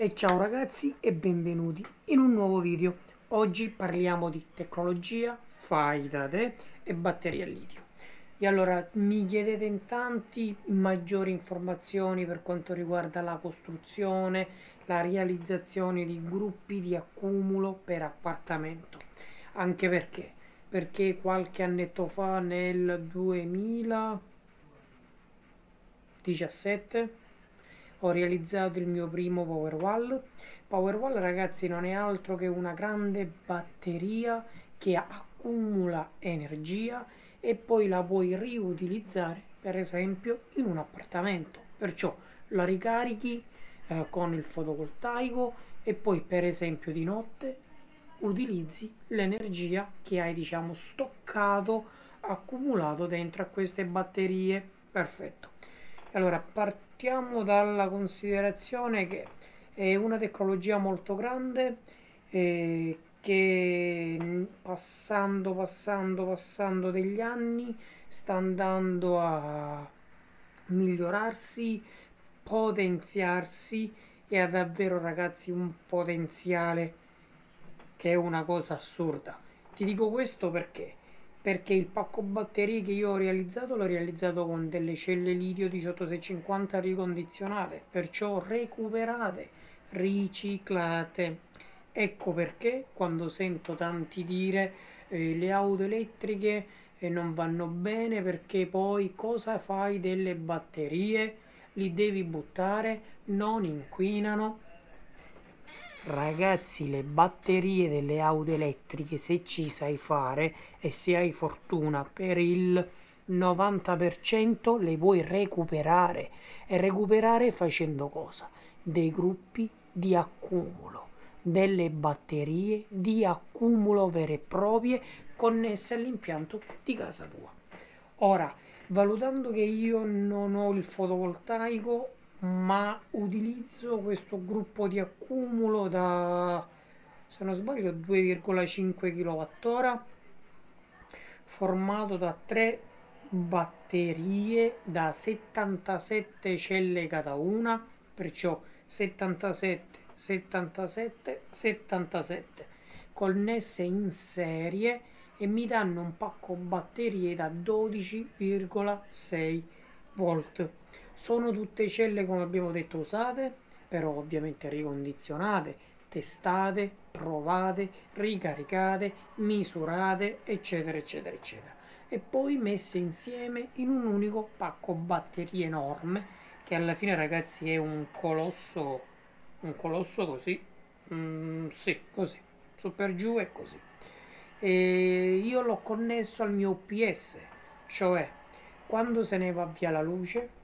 E ciao ragazzi e benvenuti in un nuovo video. Oggi parliamo di tecnologia, fai da te e batterie a litio. E allora mi chiedete in tanti maggiori informazioni per quanto riguarda la costruzione, la realizzazione di gruppi di accumulo per appartamento. Anche perché? Perché qualche annetto fa nel 2017 ho realizzato il mio primo Powerwall. Powerwall ragazzi non è altro che una grande batteria che accumula energia e poi la puoi riutilizzare per esempio in un appartamento. Perciò la ricarichi eh, con il fotovoltaico e poi per esempio di notte utilizzi l'energia che hai diciamo stoccato accumulato dentro a queste batterie perfetto allora partiamo dalla considerazione che è una tecnologia molto grande eh, che passando passando passando degli anni sta andando a migliorarsi potenziarsi e ha davvero ragazzi un potenziale che è una cosa assurda. Ti dico questo perché? Perché il pacco batterie che io ho realizzato l'ho realizzato con delle celle litio 18650 ricondizionate, perciò recuperate, riciclate. Ecco perché quando sento tanti dire eh, le auto elettriche eh, non vanno bene perché poi cosa fai delle batterie? Li devi buttare, non inquinano, Ragazzi, le batterie delle auto elettriche, se ci sai fare e se hai fortuna per il 90% le puoi recuperare. E recuperare facendo cosa? Dei gruppi di accumulo, delle batterie di accumulo vere e proprie connesse all'impianto di casa tua. Ora, valutando che io non ho il fotovoltaico, ma utilizzo questo gruppo di accumulo da se non sbaglio 2,5 kWh formato da tre batterie da 77 celle cada una perciò 77 77 77 connesse in serie e mi danno un pacco batterie da 12,6 volt sono tutte celle, come abbiamo detto, usate, però ovviamente ricondizionate, testate, provate, ricaricate, misurate, eccetera, eccetera, eccetera. E poi messe insieme in un unico pacco batterie enorme, che alla fine, ragazzi, è un colosso, un colosso così, mm, sì, così, su per giù è così. E io l'ho connesso al mio UPS, cioè quando se ne va via la luce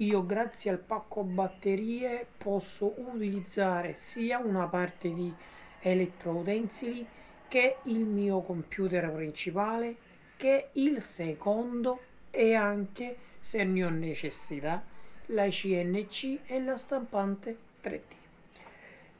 io grazie al pacco batterie posso utilizzare sia una parte di elettroutensili che il mio computer principale che il secondo e anche se ne ho necessità la CNC e la stampante 3D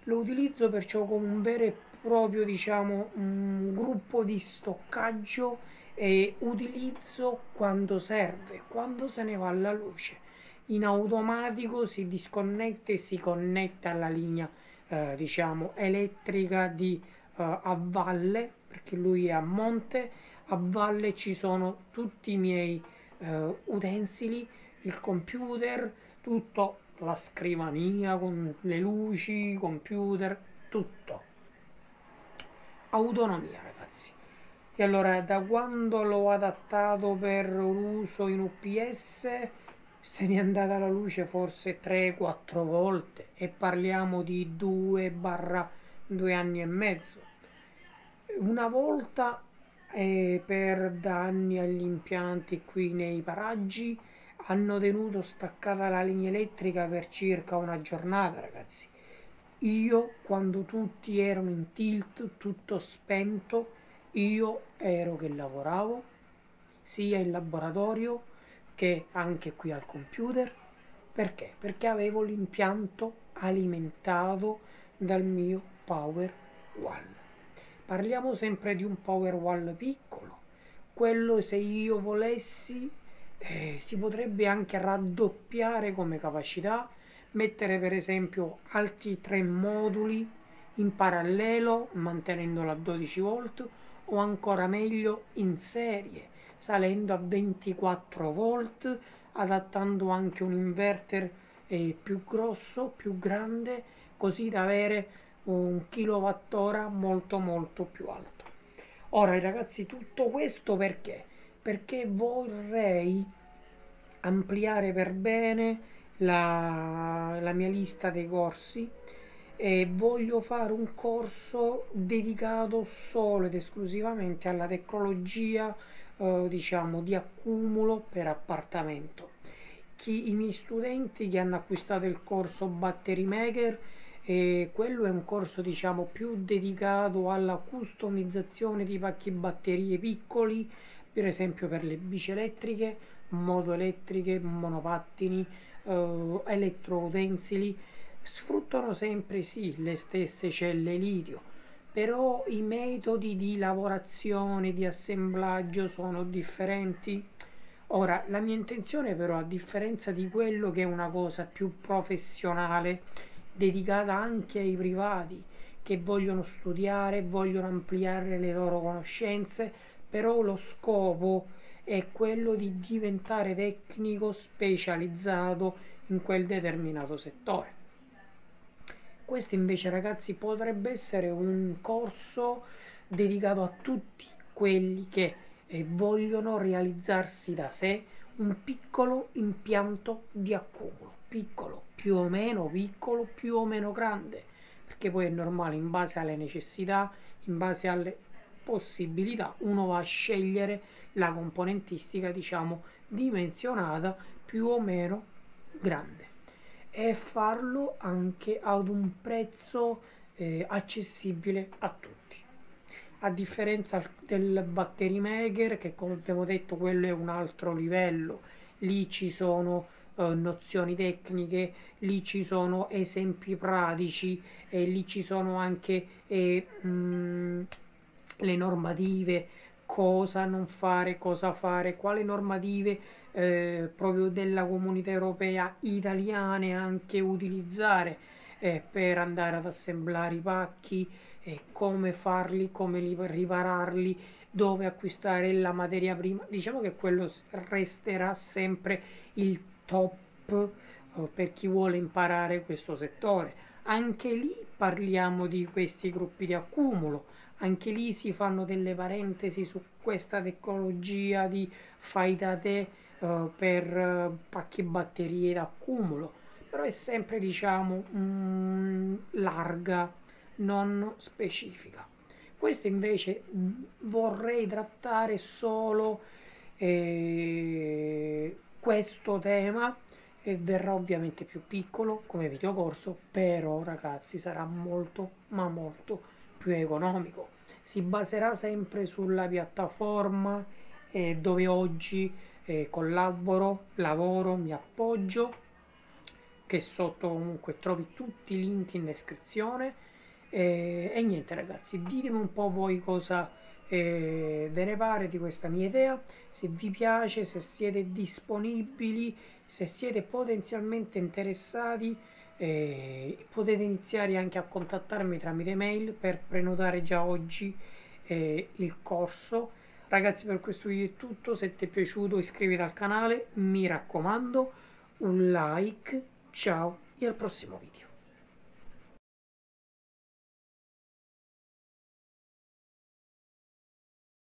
lo utilizzo perciò come un vero e proprio diciamo un gruppo di stoccaggio e utilizzo quando serve quando se ne va la luce in automatico si disconnette e si connette alla linea eh, diciamo elettrica di eh, a valle perché lui è a monte. A valle ci sono tutti i miei eh, utensili il computer tutto la scrivania con le luci computer tutto. Autonomia ragazzi. E allora da quando l'ho adattato per l'uso in UPS se n'è andata la luce forse 3-4 volte e parliamo di 2 barra 2 anni e mezzo. Una volta eh, per danni agli impianti qui nei paraggi hanno tenuto staccata la linea elettrica per circa una giornata ragazzi. Io quando tutti erano in tilt, tutto spento, io ero che lavoravo sia in laboratorio che anche qui al computer. Perché? Perché avevo l'impianto alimentato dal mio Power Wall. Parliamo sempre di un Power Wall piccolo. Quello se io volessi eh, si potrebbe anche raddoppiare come capacità, mettere per esempio altri tre moduli in parallelo mantenendolo a 12 volt o ancora meglio in serie salendo a 24 volt adattando anche un inverter eh, più grosso più grande così da avere un kilowattora molto molto più alto. Ora ragazzi tutto questo perché? Perché vorrei ampliare per bene la, la mia lista dei corsi e voglio fare un corso dedicato solo ed esclusivamente alla tecnologia eh, diciamo di accumulo per appartamento. Chi, i miei studenti che hanno acquistato il corso Battery Maker e quello è un corso diciamo più dedicato alla customizzazione di pacchi batterie piccoli per esempio per le bici elettriche moto elettriche monopattini eh, elettroutensili sfruttano sempre sì le stesse celle lidio, però i metodi di lavorazione, di assemblaggio sono differenti. Ora, la mia intenzione però, a differenza di quello che è una cosa più professionale, dedicata anche ai privati che vogliono studiare, vogliono ampliare le loro conoscenze, però lo scopo è quello di diventare tecnico specializzato in quel determinato settore. Questo invece ragazzi potrebbe essere un corso dedicato a tutti quelli che eh, vogliono realizzarsi da sé un piccolo impianto di accumulo, piccolo, più o meno piccolo, più o meno grande, perché poi è normale in base alle necessità, in base alle possibilità, uno va a scegliere la componentistica, diciamo, dimensionata più o meno grande e farlo anche ad un prezzo eh, accessibile a tutti. A differenza del battery maker, che come abbiamo detto quello è un altro livello, lì ci sono eh, nozioni tecniche, lì ci sono esempi pratici e lì ci sono anche eh, mh, mm, le normative, cosa non fare, cosa fare, quali normative eh, proprio della comunità europea italiane anche utilizzare eh, per andare ad assemblare i pacchi, eh, come farli, come li, ripararli, dove acquistare la materia prima. Diciamo che quello resterà sempre il top eh, per chi vuole imparare questo settore. Anche lì parliamo di questi gruppi di accumulo, anche lì si fanno delle parentesi su questa tecnologia di fai da te uh, per uh, pacchi batterie d'accumulo, però è sempre diciamo mm, larga, non specifica. Questo invece mm, vorrei trattare solo eh, questo tema e verrà ovviamente più piccolo come videocorso, però ragazzi sarà molto ma molto più economico. Si baserà sempre sulla piattaforma eh, dove oggi eh, collaboro, lavoro, mi appoggio, che sotto comunque trovi tutti i link in descrizione. Eh, e niente ragazzi, ditemi un po' voi cosa eh, ve ne pare di questa mia idea, se vi piace, se siete disponibili, se siete potenzialmente interessati. Eh, potete iniziare anche a contattarmi tramite mail per prenotare già oggi eh, il corso. Ragazzi per questo video è tutto, se ti è piaciuto iscriviti al canale, mi raccomando, un like, ciao e al prossimo video.